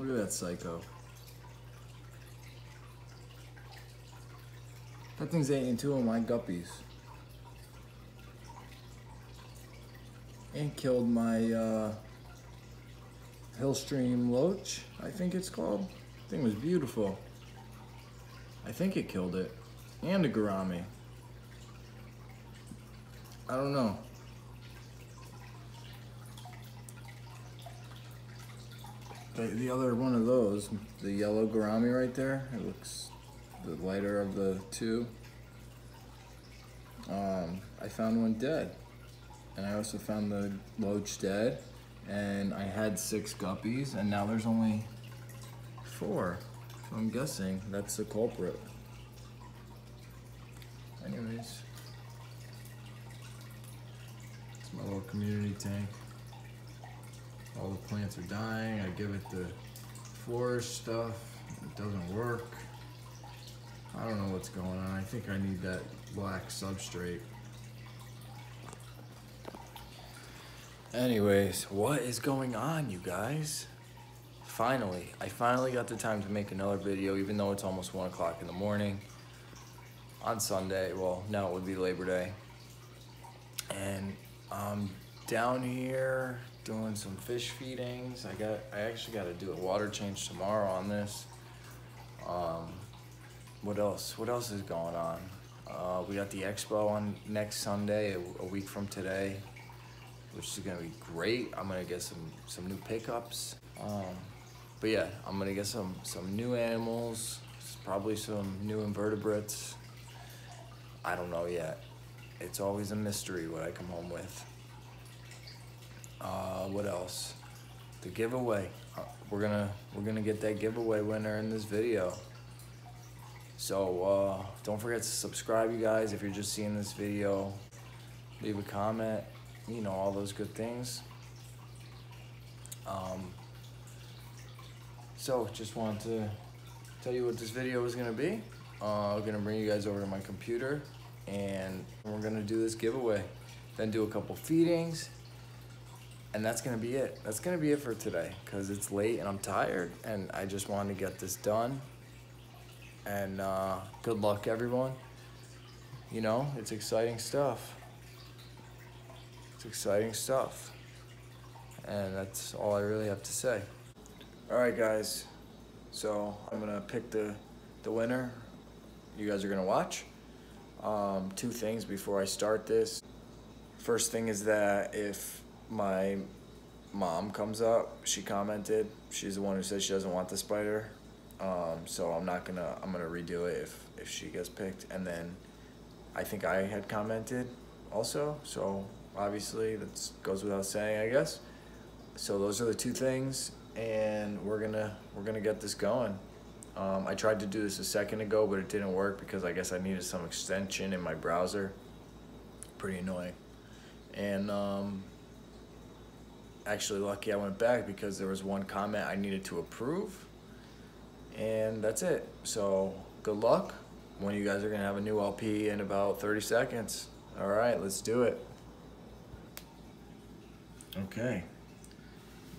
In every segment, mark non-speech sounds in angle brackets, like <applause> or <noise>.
Look at that psycho. That thing's eating two of my guppies. And killed my uh, Hillstream Loach, I think it's called. Thing was beautiful. I think it killed it. And a gourami. I don't know. The, the other one of those, the yellow gourami right there, it looks the lighter of the two. Um, I found one dead. And I also found the loach dead. And I had six guppies, and now there's only four. So I'm guessing that's the culprit. Anyways, it's my little community tank. All the plants are dying. I give it the forest stuff. It doesn't work. I don't know what's going on. I think I need that black substrate. Anyways, what is going on, you guys? Finally, I finally got the time to make another video, even though it's almost 1 o'clock in the morning on Sunday. Well, now it would be Labor Day. And I'm down here doing some fish feedings. I got, I actually got to do a water change tomorrow on this. Um, what else? What else is going on? Uh, we got the expo on next Sunday, a, a week from today which is gonna be great. I'm gonna get some some new pickups. Um, but yeah, I'm gonna get some some new animals, probably some new invertebrates. I don't know yet. It's always a mystery what I come home with. Uh, what else? The giveaway. Uh, we're gonna we're gonna get that giveaway winner in this video. So uh, don't forget to subscribe, you guys. If you're just seeing this video, leave a comment you know, all those good things. Um, so just wanted to tell you what this video is gonna be. Uh, I'm gonna bring you guys over to my computer and we're gonna do this giveaway. Then do a couple feedings and that's gonna be it. That's gonna be it for today because it's late and I'm tired and I just wanted to get this done. And uh, good luck everyone. You know, it's exciting stuff. It's exciting stuff. And that's all I really have to say. All right, guys. So I'm gonna pick the, the winner. You guys are gonna watch. Um, two things before I start this. First thing is that if my mom comes up, she commented, she's the one who says she doesn't want the spider. Um, so I'm not gonna, I'm gonna redo it if, if she gets picked. And then I think I had commented also, so obviously that goes without saying, I guess. So those are the two things, and we're gonna we're gonna get this going. Um, I tried to do this a second ago, but it didn't work because I guess I needed some extension in my browser. Pretty annoying. And um, actually lucky I went back because there was one comment I needed to approve. And that's it. So good luck. One of you guys are gonna have a new LP in about 30 seconds. All right, let's do it. Okay.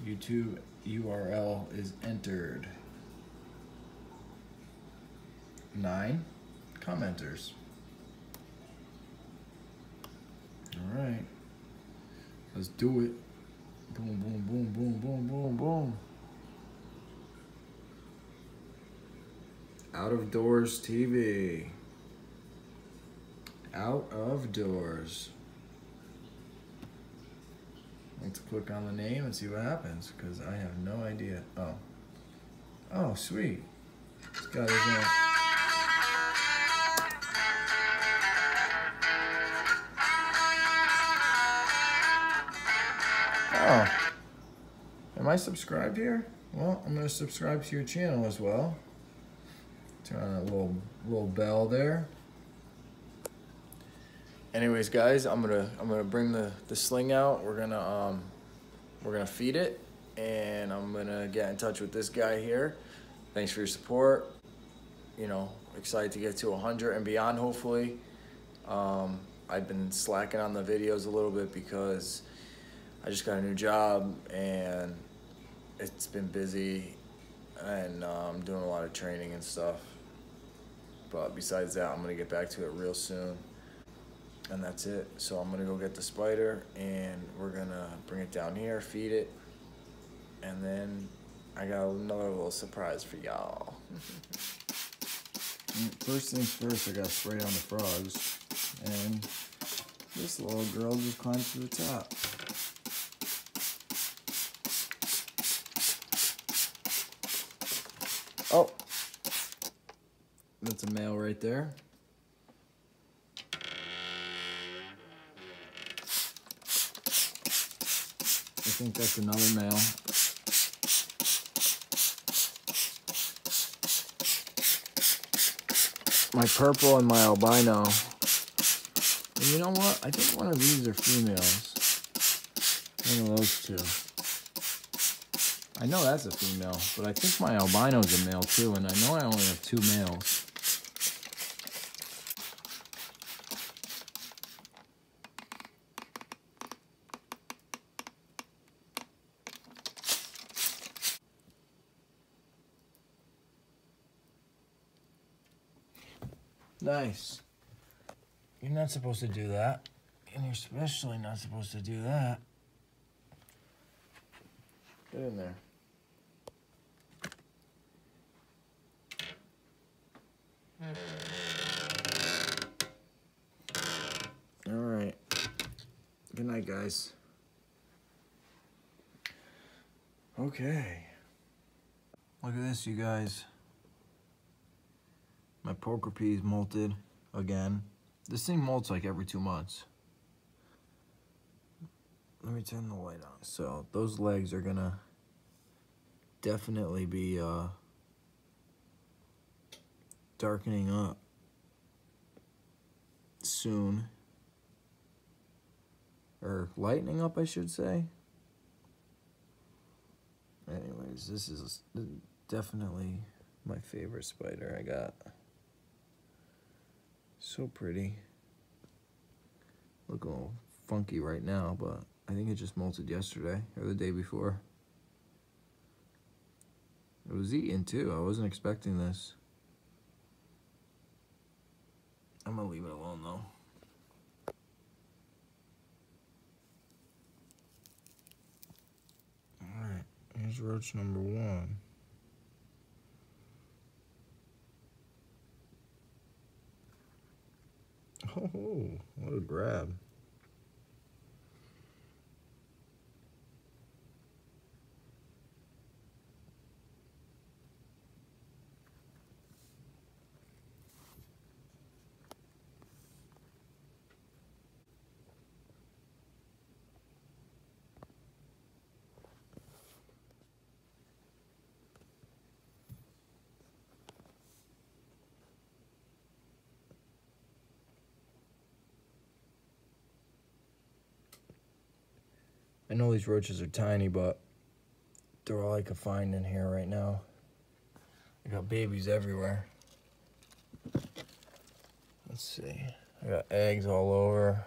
YouTube URL is entered. Nine commenters. All right. Let's do it. Boom, boom, boom, boom, boom, boom, boom. Out of Doors TV. Out of Doors. Let's click on the name and see what happens, because I have no idea. Oh. Oh, sweet. This guy is in I subscribed here? Well, I'm to subscribe to your channel as well. Turn on that little, little bell there. Anyways, guys, I'm gonna I'm gonna bring the the sling out. We're gonna um we're gonna feed it, and I'm gonna get in touch with this guy here. Thanks for your support. You know, excited to get to 100 and beyond. Hopefully, um, I've been slacking on the videos a little bit because I just got a new job and it's been busy and I'm doing a lot of training and stuff. But besides that, I'm gonna get back to it real soon. And that's it. So I'm gonna go get the spider and we're gonna bring it down here, feed it, and then I got another little surprise for y'all. <laughs> first things first, I gotta spray on the frogs, and this little girl just climbed to the top. Oh, that's a male right there. I think that's another male. My purple and my albino. And you know what? I think one of these are females. One of those two. I know that's a female, but I think my albino's a male too, and I know I only have two males. Nice. You're not supposed to do that. And you're especially not supposed to do that. Get in there. All right. Good night, guys. Okay. Look at this, you guys. My poker peas molted again. This thing molts like every two months. Let me turn the light on. So those legs are gonna definitely be uh, darkening up soon. Or lightening up, I should say. Anyways, this is definitely my favorite spider I got. So pretty. Look a little funky right now, but I think it just molted yesterday or the day before. It was eaten too. I wasn't expecting this. I'm gonna leave it alone though. Alright, here's roach number one. Oh, what a grab. I know these roaches are tiny, but they're all I can find in here right now. I got babies everywhere. Let's see. I got eggs all over.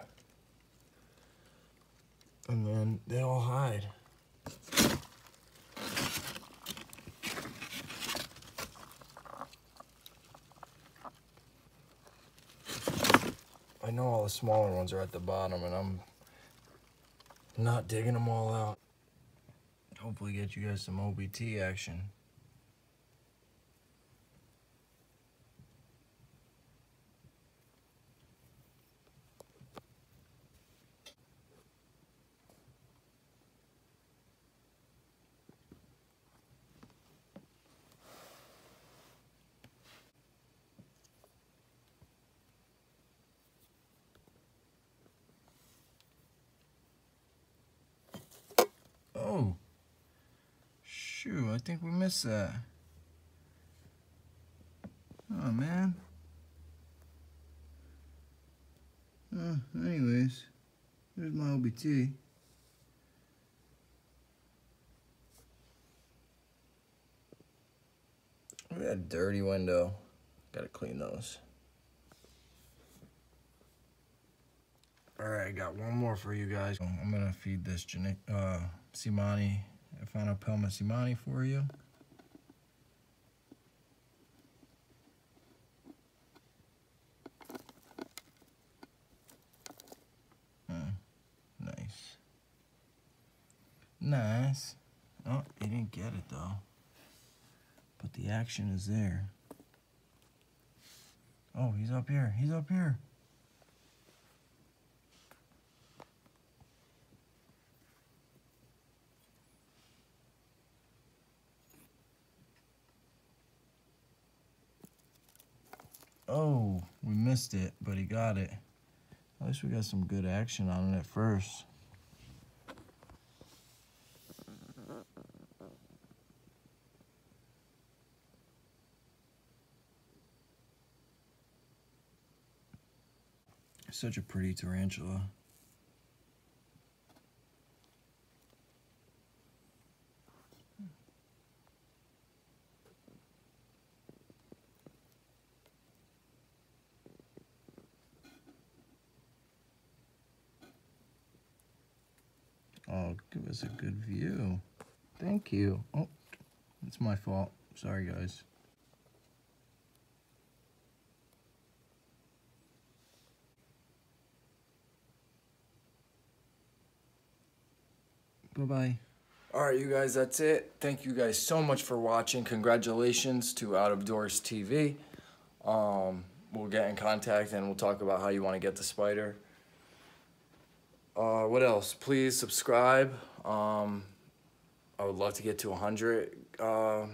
And then they all hide. I know all the smaller ones are at the bottom and I'm not digging them all out. Hopefully get you guys some OBT action. Oh. Shoot, I think we missed that. Oh, man. Uh, anyways, there's my OBT. We got a dirty window. Gotta clean those. All right, I got one more for you guys. I'm gonna feed this I found a Pelma sazimai for you. Hmm, nice. Nice. Oh, he didn't get it though. But the action is there. Oh, he's up here. He's up here. Oh, we missed it, but he got it. At least we got some good action on it at first. Such a pretty tarantula. Give us a good view. Thank you. Oh, it's my fault. Sorry, guys. Bye-bye. All right, you guys, that's it. Thank you guys so much for watching. Congratulations to Out of Doors TV. Um, we'll get in contact and we'll talk about how you want to get the spider. Uh, what else? Please subscribe. Um, I would love to get to 100, uh,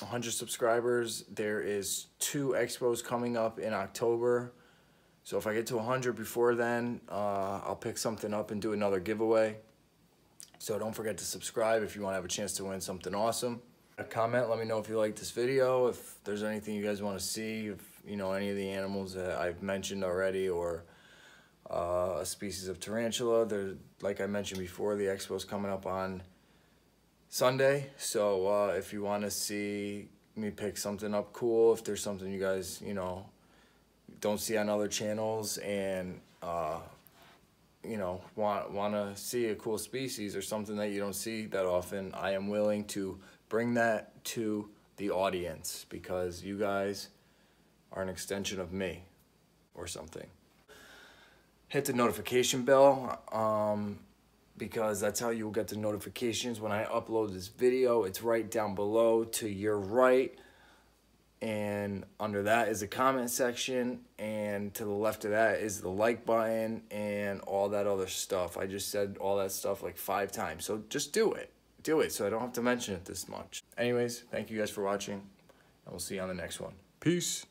100 subscribers. There is two expos coming up in October. So if I get to 100 before then, uh, I'll pick something up and do another giveaway. So don't forget to subscribe if you want to have a chance to win something awesome. A comment, let me know if you like this video, if there's anything you guys want to see, if you know any of the animals that I've mentioned already or uh, a species of tarantula. There, like I mentioned before, the expo is coming up on Sunday. So uh, if you want to see me pick something up cool, if there's something you guys, you know, don't see on other channels and uh, you know want want to see a cool species or something that you don't see that often, I am willing to bring that to the audience because you guys are an extension of me or something hit the notification bell um, because that's how you'll get the notifications when I upload this video. It's right down below to your right. And under that is the comment section. And to the left of that is the like button and all that other stuff. I just said all that stuff like five times. So just do it. Do it so I don't have to mention it this much. Anyways, thank you guys for watching. And we'll see you on the next one. Peace.